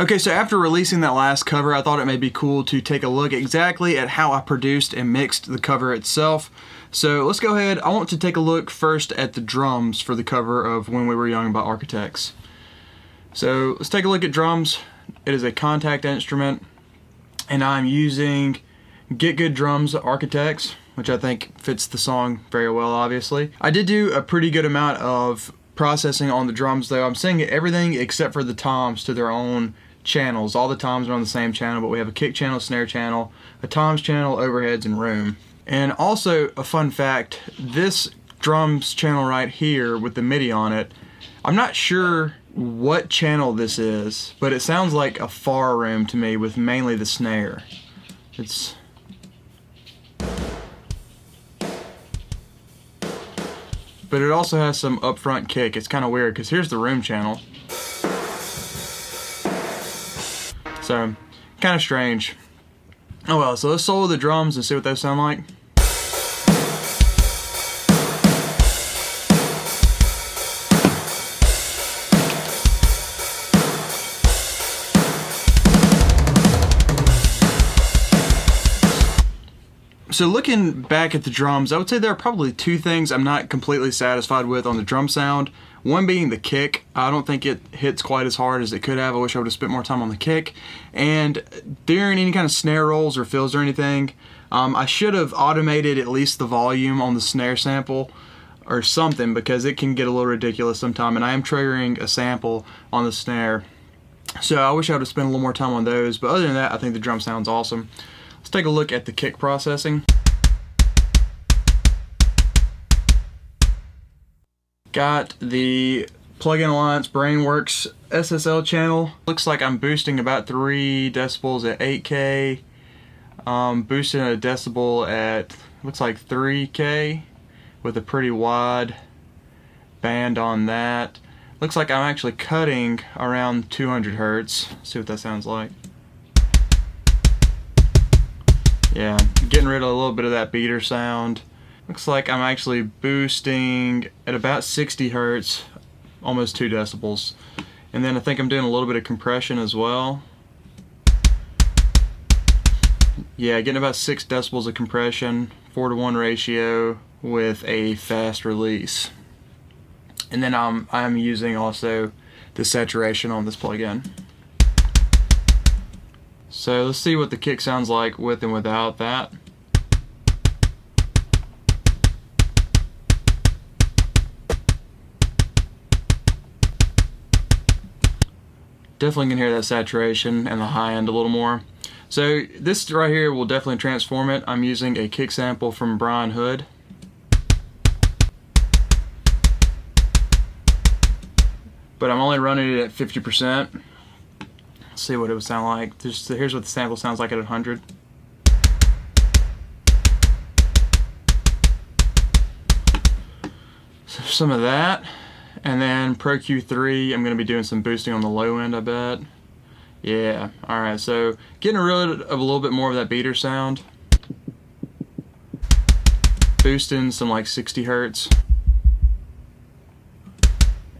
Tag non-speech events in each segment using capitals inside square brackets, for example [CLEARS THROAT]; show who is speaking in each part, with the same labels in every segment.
Speaker 1: Okay, so after releasing that last cover, I thought it may be cool to take a look exactly at how I produced and mixed the cover itself. So let's go ahead. I want to take a look first at the drums for the cover of When We Were Young by Architects. So let's take a look at drums. It is a Kontakt instrument, and I'm using Get Good Drums Architects, which I think fits the song very well, obviously. I did do a pretty good amount of processing on the drums, though. I'm setting everything except for the toms to their own channels. All the toms are on the same channel, but we have a kick channel, snare channel, a toms channel, overheads, and room. And also, a fun fact, this drums channel right here with the MIDI on it, I'm not sure what channel this is, but it sounds like a far room to me with mainly the snare. It's but it also has some upfront kick. It's kind of weird because here's the room channel. So, kind of strange. Oh well, so let's solo the drums and see what those sound like. So looking back at the drums, I would say there are probably two things I'm not completely satisfied with on the drum sound. One being the kick. I don't think it hits quite as hard as it could have. I wish I would have spent more time on the kick. And during any kind of snare rolls or fills or anything, um, I should have automated at least the volume on the snare sample or something because it can get a little ridiculous sometimes. And I am triggering a sample on the snare. So I wish I would have spent a little more time on those. But other than that, I think the drum sounds awesome. Let's take a look at the kick processing. Got the Plugin Alliance Brainworx SSL channel. Looks like I'm boosting about 3 decibels at 8K. Um, boosting a decibel at, looks like 3K with a pretty wide band on that. Looks like I'm actually cutting around 200 hertz. see what that sounds like. Yeah, getting rid of a little bit of that beater sound. Looks like I'm actually boosting at about 60 hertz, almost 2 decibels. And then I think I'm doing a little bit of compression as well. Yeah, getting about 6 decibels of compression, 4 to 1 ratio with a fast release. And then I'm, I'm using also the saturation on this plugin. So let's see what the kick sounds like with and without that. Definitely can hear that saturation and the high end a little more. So this right here will definitely transform it. I'm using a kick sample from Brian Hood. But I'm only running it at 50% see what it would sound like. Just here's what the sample sounds like at 100. So some of that. And then Pro Q3, I'm going to be doing some boosting on the low end, I bet. Yeah, alright, so getting rid of a little bit more of that beater sound. Boosting some like 60 hertz.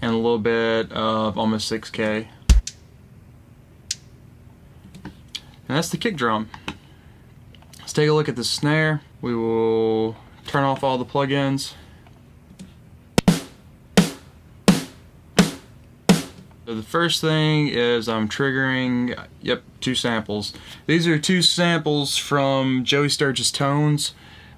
Speaker 1: And a little bit of almost 6K. And that's the kick drum. Let's take a look at the snare. We will turn off all the plugins. So the first thing is I'm triggering, yep, two samples. These are two samples from Joey Sturgis Tones.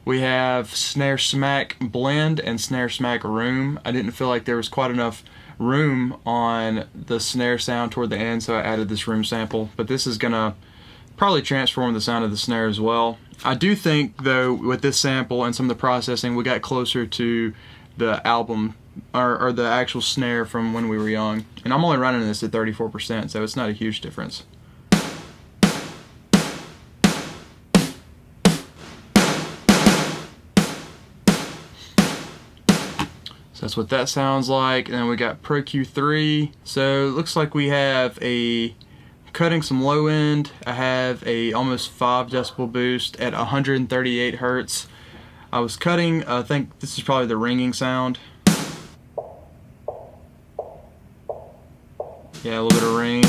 Speaker 1: We have Snare Smack Blend and Snare Smack Room. I didn't feel like there was quite enough room on the snare sound toward the end, so I added this room sample. But this is gonna probably transform the sound of the snare as well. I do think though with this sample and some of the processing we got closer to the album or, or, the actual snare from when we were young. And I'm only running this at 34% so it's not a huge difference. So that's what that sounds like. And then we got Pro Q3. So it looks like we have a cutting some low end. I have a almost 5 decibel boost at 138 hertz. I was cutting, I think this is probably the ringing sound. Yeah, a little bit of ring.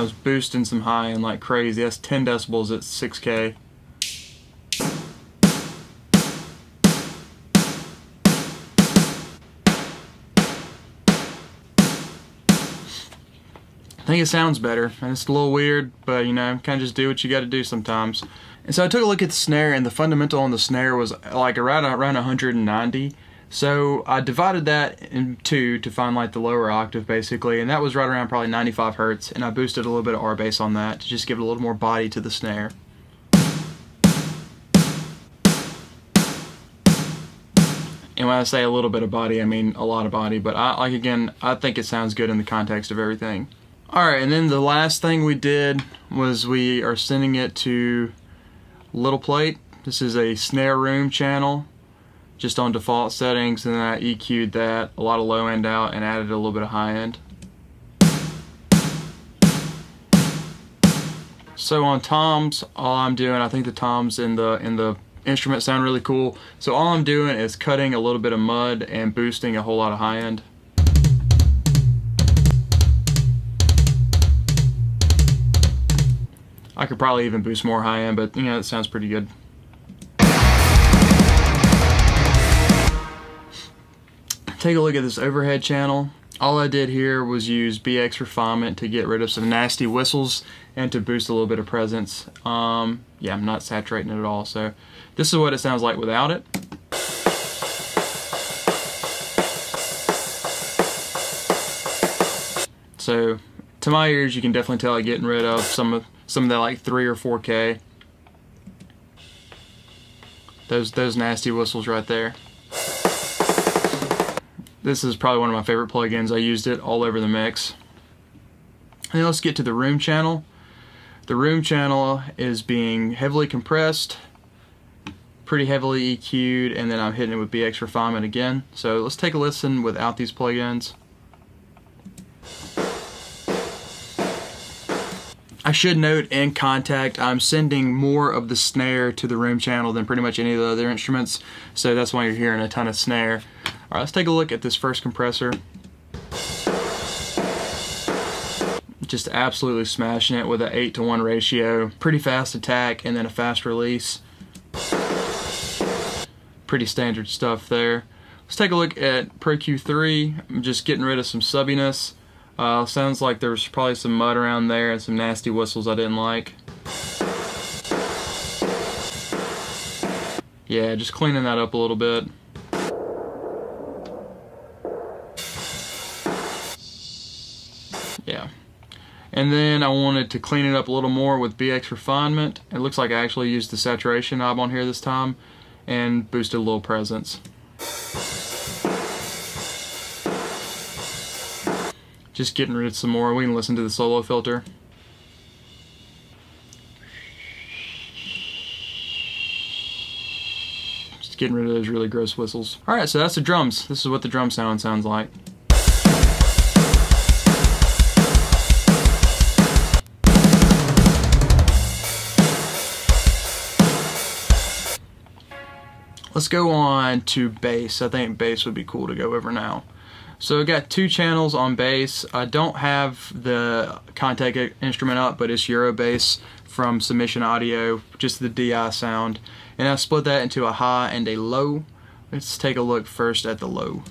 Speaker 1: I was boosting some high end like crazy. That's 10 decibels at 6K. I think it sounds better, and it's a little weird, but you know, kind of just do what you got to do sometimes. And so I took a look at the snare, and the fundamental on the snare was like around around 190. So I divided that in two to find like the lower octave basically, and that was right around probably 95 hertz. And I boosted a little bit of RBass on that to just give it a little more body to the snare. And when I say a little bit of body, I mean a lot of body. But I like again, I think it sounds good in the context of everything. All right, and then the last thing we did was we are sending it to Little Plate. This is a snare room channel just on default settings and then I EQ'd that, a lot of low end out and added a little bit of high end. So on toms, all I'm doing, I think the toms in the in the instrument sound really cool. So all I'm doing is cutting a little bit of mud and boosting a whole lot of high end. I could probably even boost more high end, but you know, it sounds pretty good. Take a look at this overhead channel. All I did here was use BX Refinement to get rid of some nasty whistles and to boost a little bit of presence. Um, yeah, I'm not saturating it at all. So this is what it sounds like without it. So to my ears, you can definitely tell I'm getting rid of some of some of that like three or four K. Those those nasty whistles right there. This is probably one of my favorite plugins. I used it all over the mix. And let's get to the room channel. The room channel is being heavily compressed, pretty heavily EQ'd, and then I'm hitting it with BX Refinement again. So let's take a listen without these plugins. I should note in Kontakt, I'm sending more of the snare to the room channel than pretty much any of the other instruments, so that's why you're hearing a ton of snare. All right, let's take a look at this first compressor. Just absolutely smashing it with an 8 to 1 ratio. Pretty fast attack and then a fast release. Pretty standard stuff there. Let's take a look at Pro Q3. I'm just getting rid of some subbiness. Uh, sounds like there's probably some mud around there and some nasty whistles I didn't like. Yeah, just cleaning that up a little bit. And then I wanted to clean it up a little more with BX Refinement. It looks like I actually used the saturation knob on here this time and boosted a little presence. Just getting rid of some more. We can listen to the solo filter. Just getting rid of those really gross whistles. Alright, so that's the drums. This is what the drum sound sounds like. Let's go on to bass. I think bass would be cool to go over now. So I got two channels on bass. I don't have the Kontakt instrument up, but it's Eurobass from Submission Audio, just the DI sound. And I split that into a high and a low. Let's take a look first at the low.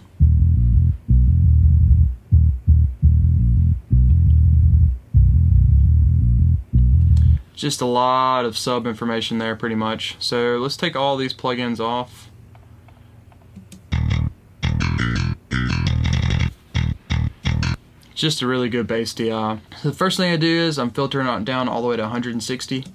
Speaker 1: Just a lot of sub information there pretty much. So let's take all these plugins off. Just a really good bass DI. So the first thing I do is I'm filtering it down all the way to 160.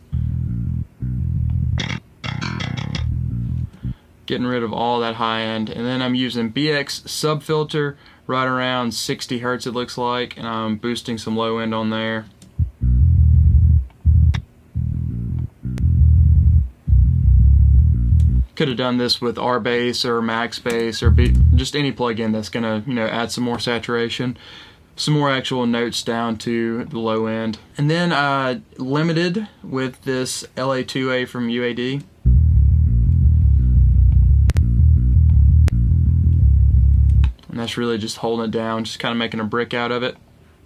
Speaker 1: Getting rid of all that high end. And then I'm using BX sub filter right around 60 hertz it looks like. And I'm boosting some low end on there. Could have done this with RBass or MaxxBass or just any plugin that's gonna you know add some more saturation. Some more actual notes down to the low end. And then I limited with this LA2A from UAD and that's really just holding it down just kind of making a brick out of it.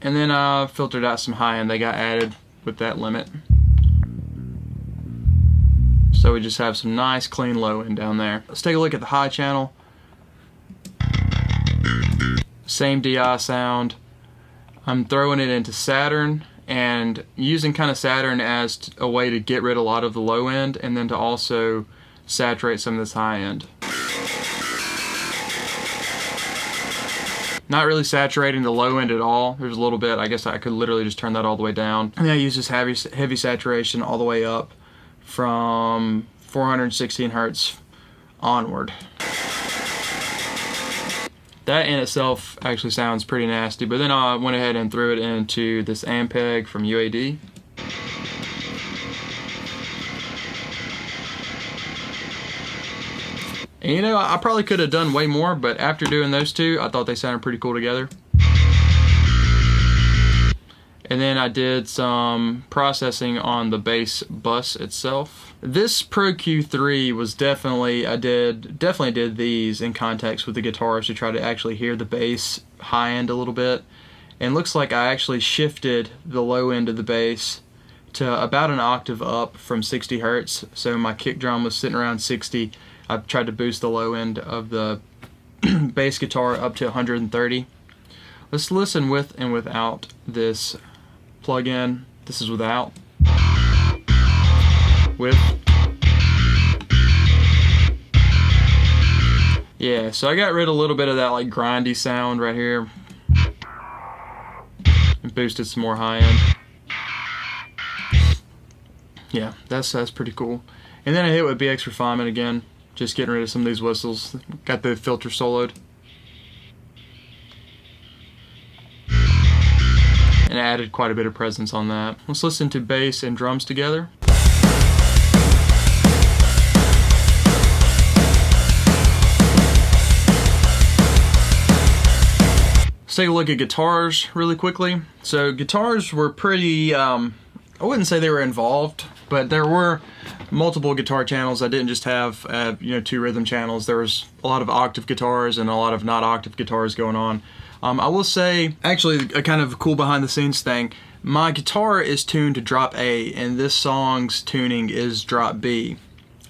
Speaker 1: And then I filtered out some high end they got added with that limit. So we just have some nice clean low end down there. Let's take a look at the high channel. Same DI sound. I'm throwing it into Saturn and using kind of Saturn as a way to get rid of a lot of the low end and then to also saturate some of this high end. Not really saturating the low end at all. There's a little bit, I guess I could literally just turn that all the way down. And then I use this heavy, heavy saturation all the way up from 416 hertz onward. That in itself actually sounds pretty nasty, but then I went ahead and threw it into this Ampeg from UAD. And you know, I probably could have done way more, but after doing those two, I thought they sounded pretty cool together. And then I did some processing on the bass bus itself. This Pro Q3 was definitely, I did, definitely did these in context with the guitars to try to actually hear the bass high end a little bit. And looks like I actually shifted the low end of the bass to about an octave up from 60 hertz. So my kick drum was sitting around 60. I've tried to boost the low end of the [CLEARS THROAT] bass guitar up to 130. Let's listen with and without this plug-in. This is without. With. Yeah, so I got rid of a little bit of that like grindy sound right here. And boosted some more high end. Yeah, that's that's pretty cool. And then I hit with BX Refinement again. Just getting rid of some of these whistles. Got the filter soloed. And added quite a bit of presence on that. Let's listen to bass and drums together. Let's take a look at guitars really quickly. So guitars were pretty, um, I wouldn't say they were involved, but there were multiple guitar channels. I didn't just have, uh, you know, two rhythm channels. There was a lot of octave guitars and a lot of not octave guitars going on. Um, I will say, actually, a kind of cool behind the scenes thing. My guitar is tuned to drop A, and this song's tuning is drop B.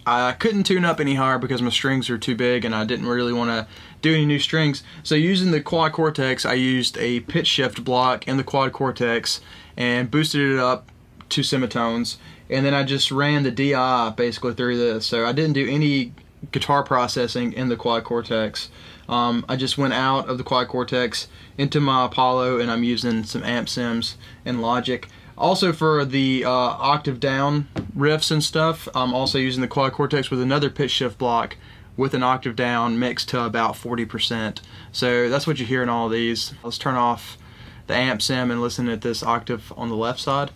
Speaker 1: I couldn't tune up any higher because my strings are too big and I didn't really want to do any new strings. So using the Quad Cortex, I used a pitch shift block in the Quad Cortex and boosted it up to semitones. And then I just ran the DI basically through this. So I didn't do any guitar processing in the Quad Cortex. Um, I just went out of the Quad Cortex into my Apollo and I'm using some amp sims and Logic. Also for the uh, octave down riffs and stuff, I'm also using the Quad Cortex with another pitch shift block with an octave down mixed to about 40%. So that's what you hear in all these. Let's turn off the amp sim and listen at this octave on the left side.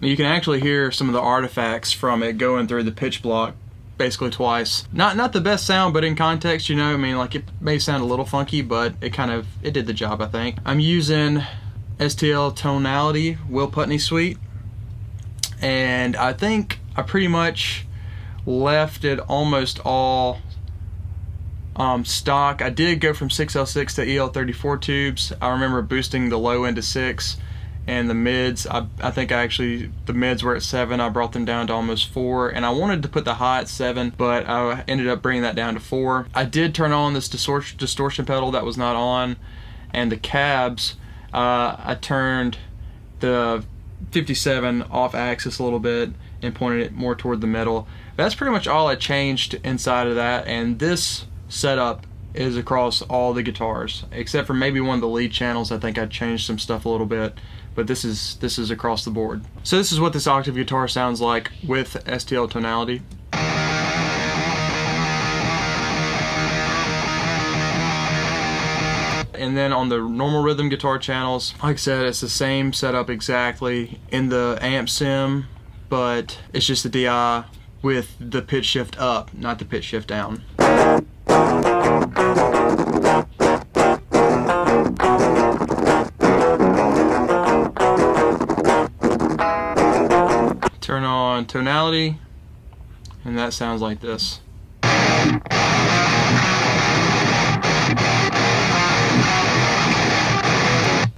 Speaker 1: You can actually hear some of the artifacts from it going through the pitch block basically twice. Not not the best sound, but in context, you know, I mean, like it may sound a little funky, but it kind of it did the job, I think. I'm using STL Tonality Will Putney Suite, and I think I pretty much left it almost all um, stock. I did go from 6L6 to EL34 tubes. I remember boosting the low end to 6 and the mids I, I think I actually the mids were at seven. I brought them down to almost four and I wanted to put the high at seven but I ended up bringing that down to four. I did turn on this distortion, distortion pedal that was not on and the cabs uh, I turned the 57 off axis a little bit and pointed it more toward the middle. That's pretty much all I changed inside of that and this setup is across all the guitars except for maybe one of the lead channels. I think I changed some stuff a little bit but this is this is across the board. So this is what this octave guitar sounds like with STL tonality. And then on the normal rhythm guitar channels, like I said, it's the same setup exactly in the amp sim, but it's just the DI with the pitch shift up, not the pitch shift down. Tonality, and that sounds like this.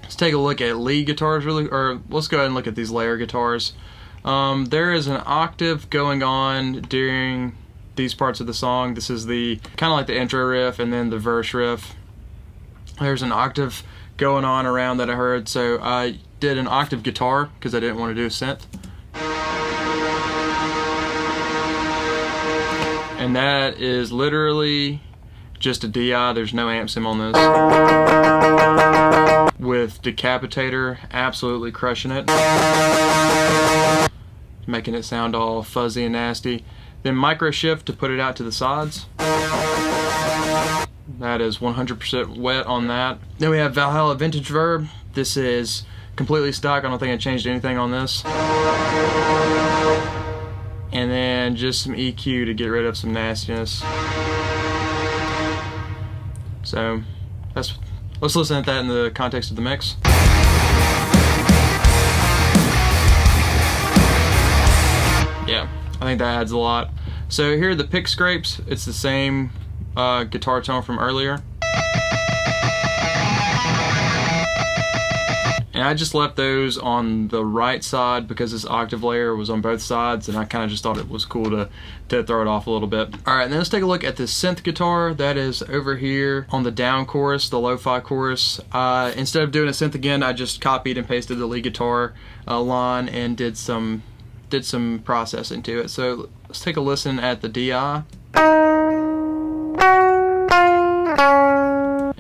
Speaker 1: Let's take a look at lead guitars really, or let's go ahead and look at these layer guitars. Um, there is an octave going on during these parts of the song. This is the kind of like the intro riff and then the verse riff. There's an octave going on around that I heard, so I did an octave guitar because I didn't want to do a synth. And that is literally just a DI. There's no amp sim on this. With Decapitator absolutely crushing it. Making it sound all fuzzy and nasty. Then micro shift to put it out to the sides. That is 100% wet on that. Then we have Valhalla Vintage Verb. This is completely stock. I don't think I changed anything on this. And then just some EQ to get rid of some nastiness. So that's let's listen at that in the context of the mix. Yeah, I think that adds a lot. So here are the pick scrapes. It's the same uh, guitar tone from earlier. And I just left those on the right side because this octave layer was on both sides and I kind of just thought it was cool to, to throw it off a little bit. Alright, then let's take a look at the synth guitar that is over here on the down chorus, the lo-fi chorus. Uh, instead of doing a synth again, I just copied and pasted the lead guitar uh, line and did some did some processing to it. So let's take a listen at the DI.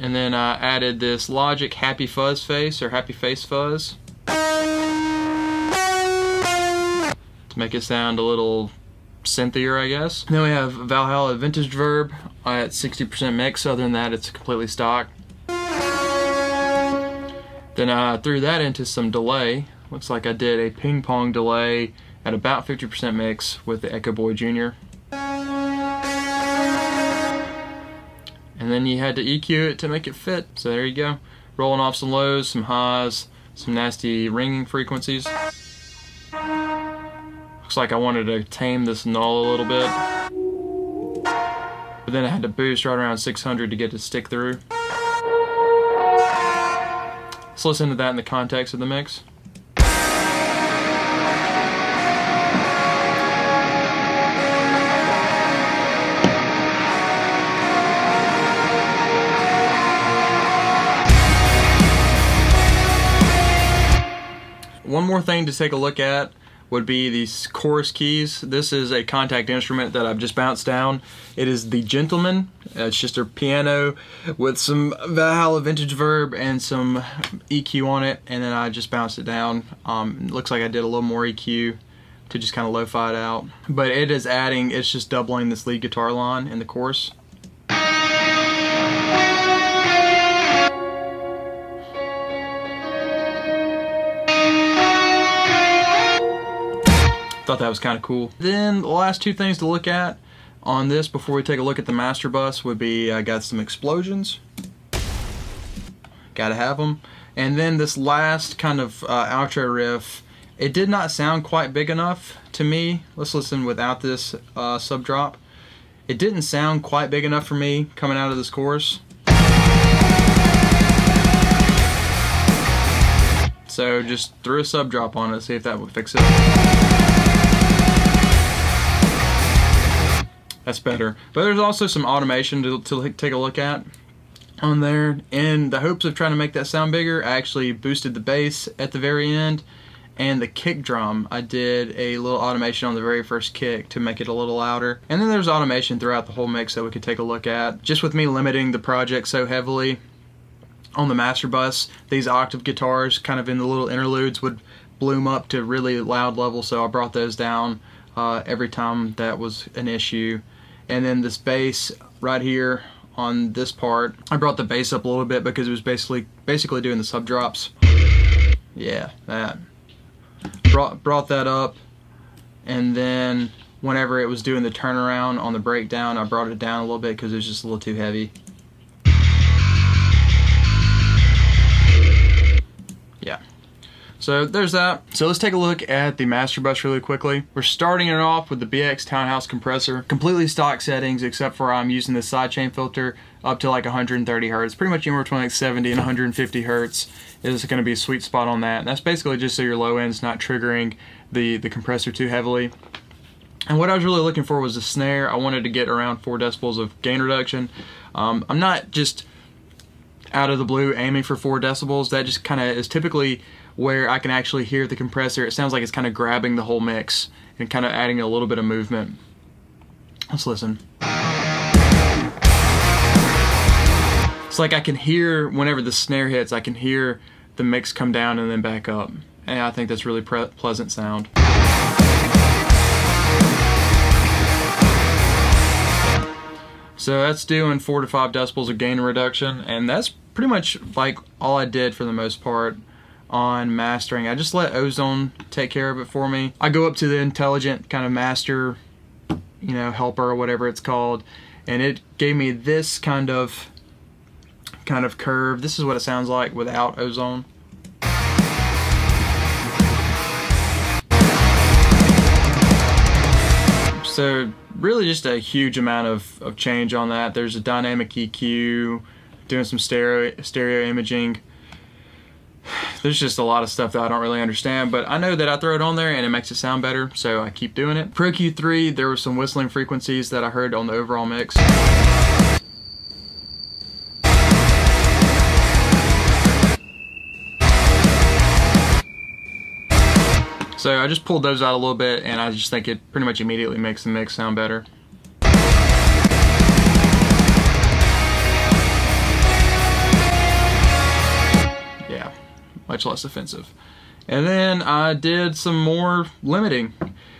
Speaker 1: And then I added this Logic Happy Fuzz Face or Happy Face Fuzz to make it sound a little synthier, I guess. Then we have Valhalla Vintage Verb at 60% mix. Other than that, it's completely stock. Then I threw that into some delay. Looks like I did a ping pong delay at about 50% mix with the Echo Boy Jr. and then you had to EQ it to make it fit. So there you go. Rolling off some lows, some highs, some nasty ringing frequencies. Looks like I wanted to tame this null a little bit. But then I had to boost right around 600 to get to stick through. Let's listen to that in the context of the mix. One more thing to take a look at would be these chorus keys. This is a Kontakt instrument that I've just bounced down. It is the Gentleman. It's just a piano with some Valhalla Vintage Verb and some EQ on it, and then I just bounced it down. Um, looks like I did a little more EQ to just kind of lo-fi it out. But it is adding, it's just doubling this lead guitar line in the chorus. Thought that was kind of cool. Then the last two things to look at on this before we take a look at the master bus would be I got some explosions. Gotta have them. And then this last kind of uh, outro riff, it did not sound quite big enough to me. Let's listen without this uh, sub drop. It didn't sound quite big enough for me coming out of this chorus. So just threw a sub drop on it, see if that would fix it. That's better. But there's also some automation to, to take a look at on there. In the hopes of trying to make that sound bigger, I actually boosted the bass at the very end. And the kick drum, I did a little automation on the very first kick to make it a little louder. And then there's automation throughout the whole mix that we could take a look at. Just with me limiting the project so heavily on the master bus, these octave guitars kind of in the little interludes would bloom up to really loud levels, so I brought those down uh, every time that was an issue and then this bass right here on this part I brought the bass up a little bit because it was basically basically doing the sub drops. Yeah that. Brought brought that up. And then whenever it was doing the turnaround on the breakdown I brought it down a little bit because it was just a little too heavy so there's that. So let's take a look at the master bus really quickly. We're starting it off with the BX Townhouse compressor. Completely stock settings except for I'm using the sidechain filter up to like 130 hertz. Pretty much anywhere between like 70 and 150 hertz is going to be a sweet spot on that. And that's basically just so your low end's not triggering the, the compressor too heavily. And what I was really looking for was a snare. I wanted to get around 4 decibels of gain reduction. Um, I'm not just out of the blue aiming for 4 decibels. That just kind of is typically where I can actually hear the compressor. It sounds like it's kind of grabbing the whole mix and kind of adding a little bit of movement. Let's listen. It's like I can hear whenever the snare hits, I can hear the mix come down and then back up. And I think that's really pleasant sound. So that's doing four to five decibels of gain reduction, and that's pretty much like all I did for the most part on mastering. I just let Ozone take care of it for me. I go up to the intelligent kind of master, you know, helper or whatever it's called, and it gave me this kind of kind of curve. This is what it sounds like without Ozone. So really just a huge amount of, of change on that. There's a dynamic EQ, doing some stereo, stereo imaging. There's just a lot of stuff that I don't really understand, but I know that I throw it on there and it makes it sound better, so I keep doing it. Pro Q3, there were some whistling frequencies that I heard on the overall mix. So I just pulled those out a little bit and I just think it pretty much immediately makes the mix sound better. Much less offensive. And then I did some more limiting.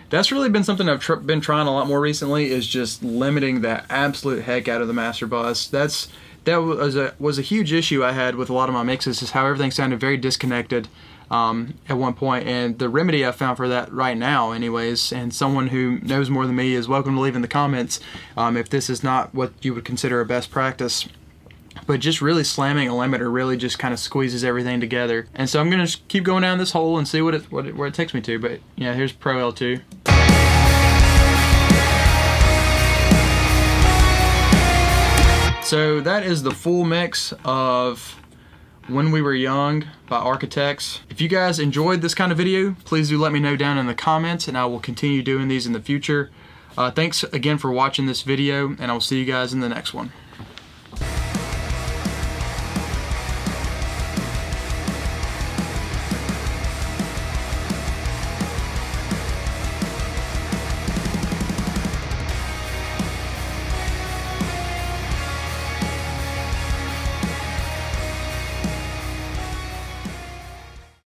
Speaker 1: That's really been something I've tr been trying a lot more recently is just limiting the absolute heck out of the master bus. That's that was a was a huge issue I had with a lot of my mixes is how everything sounded very disconnected um, at one point. And the remedy I found for that right now, anyways, and someone who knows more than me is welcome to leave in the comments um, if this is not what you would consider a best practice. But just really slamming a limiter really just kind of squeezes everything together. And so I'm gonna keep going down this hole and see what it, what it, where it takes me to. But yeah, here's Pro L2. So that is the full mix of when We Were Young by Architects. If you guys enjoyed this kind of video, please do let me know down in the comments and I will continue doing these in the future. Uh, thanks again for watching this video and I will see you guys in the next one.